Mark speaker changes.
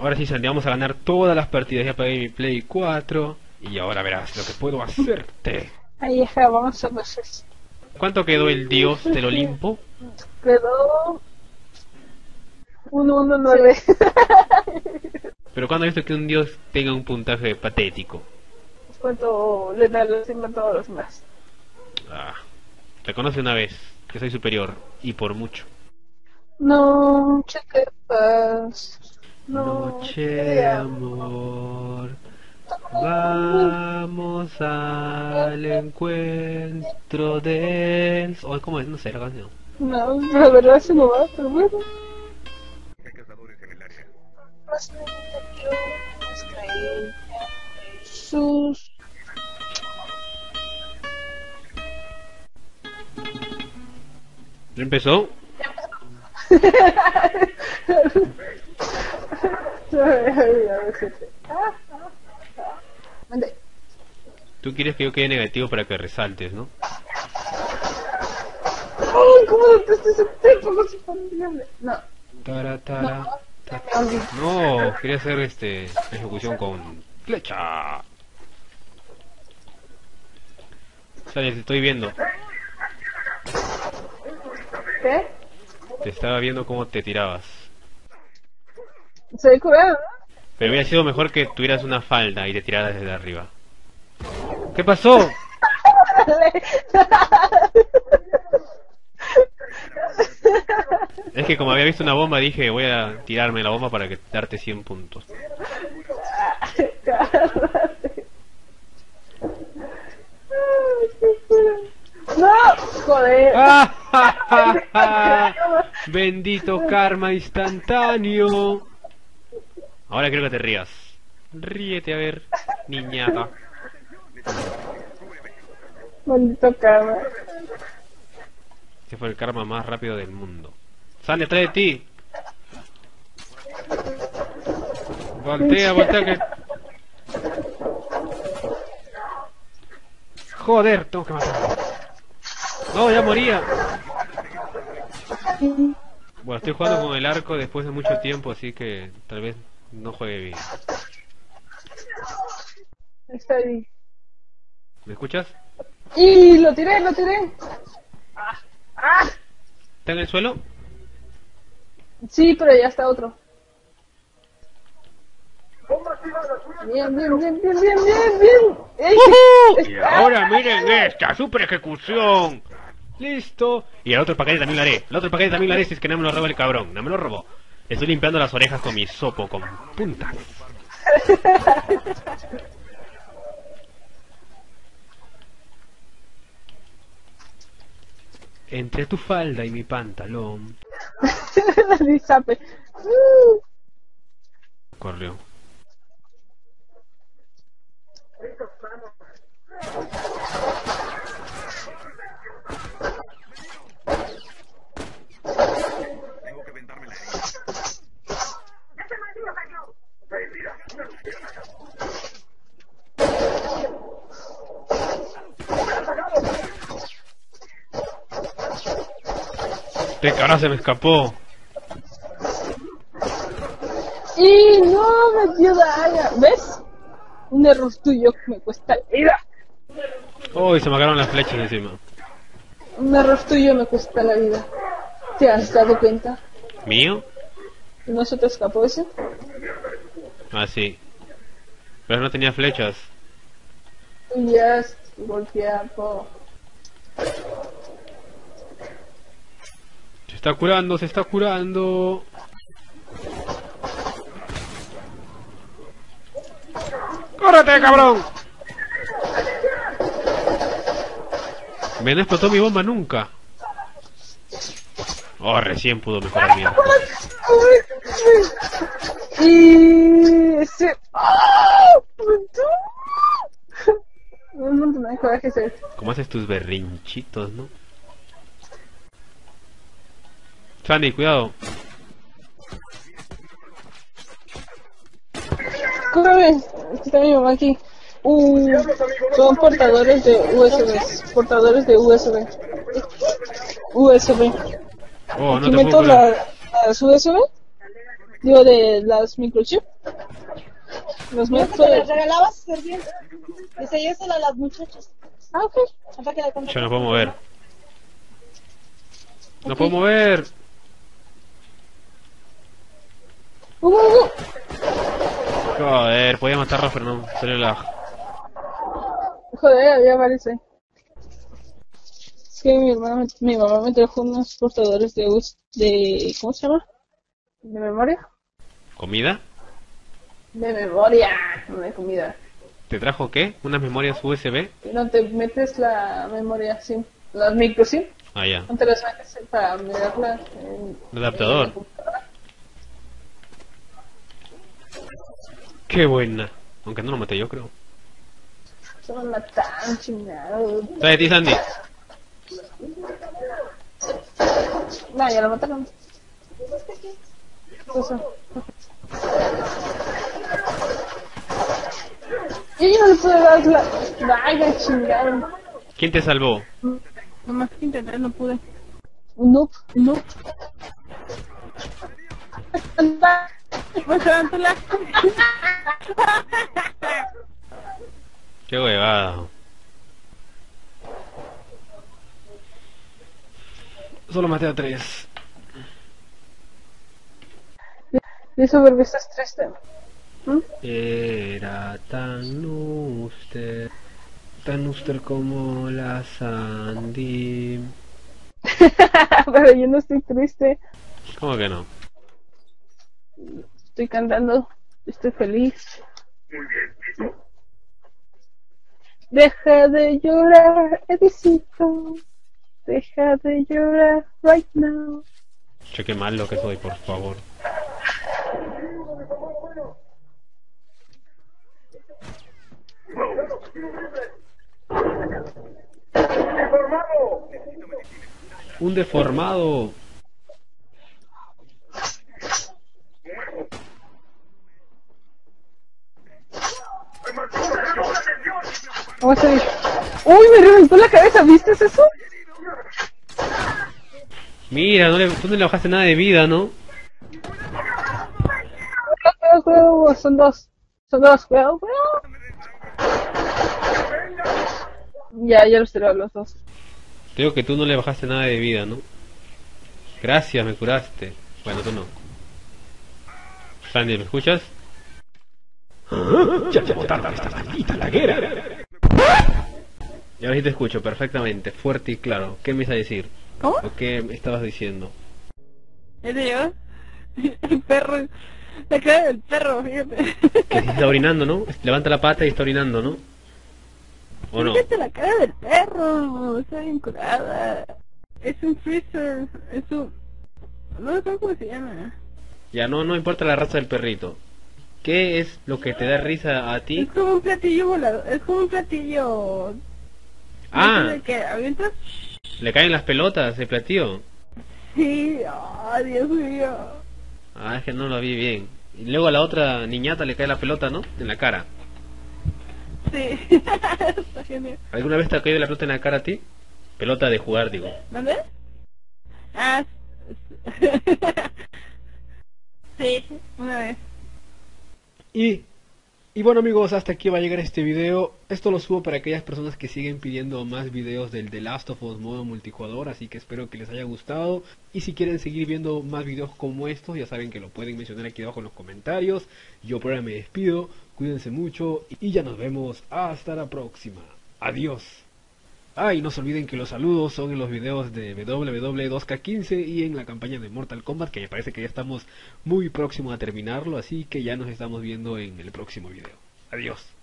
Speaker 1: Ahora sí, Sandy, vamos a ganar todas las partidas. Ya pagué mi Play 4. Y ahora verás lo que puedo hacerte.
Speaker 2: Ahí está, vamos a ver.
Speaker 1: ¿Cuánto quedó el dios del Olimpo?
Speaker 2: Quedó... 119.
Speaker 1: Pero cuando he visto que un dios tenga un puntaje patético.
Speaker 2: ¿Cuánto le da los todos los más?
Speaker 1: Ah, reconoce una vez que soy superior. Y por mucho.
Speaker 2: Noche de paz.
Speaker 1: Noche de amor. Vamos al encuentro del... Oh, ¿Cómo es? No sé la canción.
Speaker 2: No, la verdad se no va, pero bueno. Jesús.
Speaker 1: ¿Ya empezó? Tú quieres que yo quede negativo para que resaltes, ¿no?
Speaker 2: ¡Ay, cómo no ese tiempo! No.
Speaker 1: Tara, tara, No, quería hacer este ejecución con flecha. Sale, te estoy viendo.
Speaker 2: ¿Qué?
Speaker 1: Te estaba viendo cómo te tirabas.
Speaker 2: Soy curado, ¿no?
Speaker 1: Pero hubiera sido mejor que tuvieras una falda y te tiraras desde arriba. ¿Qué pasó? es que como había visto una bomba dije voy a tirarme la bomba para que darte 100 puntos.
Speaker 2: ¡No! ¡Joder!
Speaker 1: Bendito karma instantáneo. Ahora quiero que te rías. Ríete a ver, niñata.
Speaker 2: Maldito karma.
Speaker 1: Este fue el karma más rápido del mundo. ¡Sale atrás de ti! Voltea, voltea que... Joder, tengo que matar. No, ya moría. Bueno, estoy jugando con el arco después de mucho tiempo, así que tal vez no juegue bien.
Speaker 2: Está ahí.
Speaker 1: ¿Me escuchas?
Speaker 2: ¡Y lo tiré, lo tiré! ¡Ah! ¡Ah!
Speaker 1: ¿Está en el suelo?
Speaker 2: Sí, pero ya está otro. Bien, bien, bien, bien, bien, bien, bien.
Speaker 1: Y ahora miren esta super ejecución. Listo. Y el otro paquete también lo haré. El otro paquete también lo haré si es que no me lo roba el cabrón. No me lo robó. Estoy limpiando las orejas con mi sopo con puntas. Entre tu falda y mi pantalón. Corrió. De cara se me escapó.
Speaker 2: Y no me dio daño. ¿Ves? Un error tuyo me cuesta la vida.
Speaker 1: Oh, se me agarraron las flechas encima.
Speaker 2: Un error tuyo me cuesta la vida. ¿Te has dado cuenta?
Speaker 1: ¿Mío?
Speaker 2: ¿No se te escapó ese?
Speaker 1: Ah, sí. Pero no tenía flechas.
Speaker 2: Ya, golpeado.
Speaker 1: Se está curando, se está curando. ¡Córrete, cabrón! Me no explotó mi bomba nunca. Oh, recién pudo mejorar mi
Speaker 2: Y ese... Un montón de coraje
Speaker 1: ¿Cómo haces tus berrinchitos, no? Sandy, cuidado.
Speaker 2: Córreme, está mi mamá aquí. Uh, son portadores de USB. Portadores de USB. USB.
Speaker 1: Oh, no
Speaker 2: meto la, las USB. Digo, de las microchip. Los metros.
Speaker 3: te las regalabas súper bien. A las muchachas.
Speaker 2: Ah, ok.
Speaker 3: Hasta que la.
Speaker 1: Yo no puedo mover. No puedo mover.
Speaker 2: Uh, uh, uh.
Speaker 1: Joder, podía matarlos, pero no. Salió la.
Speaker 2: Joder, había varios ahí. Es que mi hermana, me- mi mamá me trajo unos portadores de, de, ¿cómo se llama? De memoria.
Speaker 1: ¿Comida?
Speaker 2: De memoria, no de comida.
Speaker 1: ¿Te trajo qué? ¿Unas memorias USB?
Speaker 2: No te metes la memoria SIM, las micro SIM,
Speaker 1: Ah, ya.
Speaker 2: no te las metes para mirarla en,
Speaker 1: Un adaptador.
Speaker 2: en.
Speaker 1: Qué buena. Aunque no lo maté yo, creo.
Speaker 2: Se van a matar, chingado.
Speaker 1: Trae ti, Sandy.
Speaker 2: No, ya lo mataron. Cosa. Y yo no le pude dar la... Vaya, chingado.
Speaker 1: ¿Quién te salvó?
Speaker 2: Nomás que intenté, no pude. Un noob, un noob. Anda. Bajárantela.
Speaker 1: Qué huevada. Solo maté a tres.
Speaker 2: Y eso porque estás triste. ¿Mm?
Speaker 1: Era tan nuster, tan nuster como la Sandy.
Speaker 2: Pero yo no estoy triste.
Speaker 1: ¿Cómo que no?
Speaker 2: Estoy cantando. Estoy feliz. Deja de llorar, Edicito. Deja de llorar right now.
Speaker 1: Che, qué malo que soy, por favor. Un deformado.
Speaker 2: Vamos a ver. ¡Uy, me reventó la cabeza! ¿Viste eso?
Speaker 1: Mira, no le, tú no le bajaste nada de vida, ¿no?
Speaker 2: Son dos. Son dos, cuidado, cuidado. Ya, ya los tiré a los dos.
Speaker 1: Te digo que tú no le bajaste nada de vida, ¿no? Gracias, me curaste. Bueno, tú no. Sandy, ¿me escuchas?
Speaker 4: Ya te botaron esta maldita laguera.
Speaker 1: Y ahora sí te escucho perfectamente, fuerte y claro. ¿Qué me ibas a decir?
Speaker 2: ¿Cómo?
Speaker 1: ¿O qué me estabas diciendo?
Speaker 2: ¿Es de yo? El perro. La cara del perro, fíjate.
Speaker 1: Que está orinando, ¿no? Levanta la pata y está orinando, ¿no? ¿O no?
Speaker 2: Fíjate la cara del perro. Está bien curada. Es un freezer. Es un. No sé cómo se llama.
Speaker 1: Ya no, no importa la raza del perrito. ¿Qué es lo que te da risa a ti?
Speaker 2: Es como un platillo volador. Es como un platillo.
Speaker 1: Ah,
Speaker 2: ¿De que avientas?
Speaker 1: le caen las pelotas, el platillo.
Speaker 2: Sí. Ay, Dios mío.
Speaker 1: Ah, es que no lo vi bien. Y luego a la otra niñata le cae la pelota, ¿no? En la cara.
Speaker 2: Sí. Está genial.
Speaker 1: ¿Alguna vez te ha caído la pelota en la cara a ti? Pelota de jugar, digo.
Speaker 2: ¿Dónde? Ah. sí, una vez.
Speaker 4: Y, y bueno amigos, hasta aquí va a llegar este video. Esto lo subo para aquellas personas que siguen pidiendo más videos del The Last of Us modo multijugador, así que espero que les haya gustado. Y si quieren seguir viendo más videos como estos, ya saben que lo pueden mencionar aquí abajo en los comentarios. Yo por ahora me despido, cuídense mucho y ya nos vemos hasta la próxima. Adiós. Ah, y no se olviden que los saludos son en los videos de WW2K15 y en la campaña de Mortal Kombat, que me parece que ya estamos muy próximos a terminarlo, así que ya nos estamos viendo en el próximo video. Adiós.